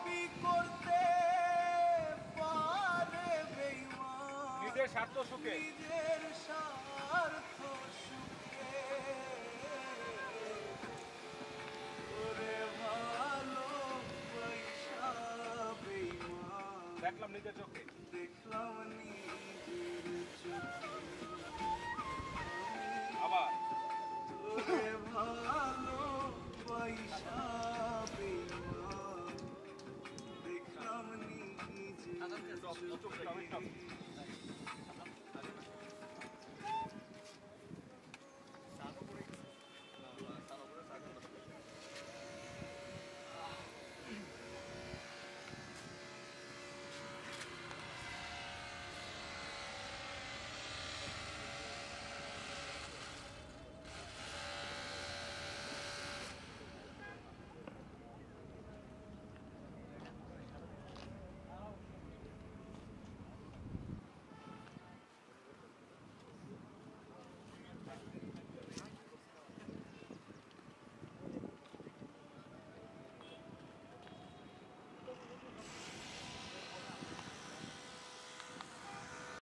পাপি করতে পারে বেঈমান। নিজের স্বার্থ সুখে। নিজের সুখে। ওরে ভালো পয়সা বেঈমান। দেখলাম নিজের চোখে। ちょっと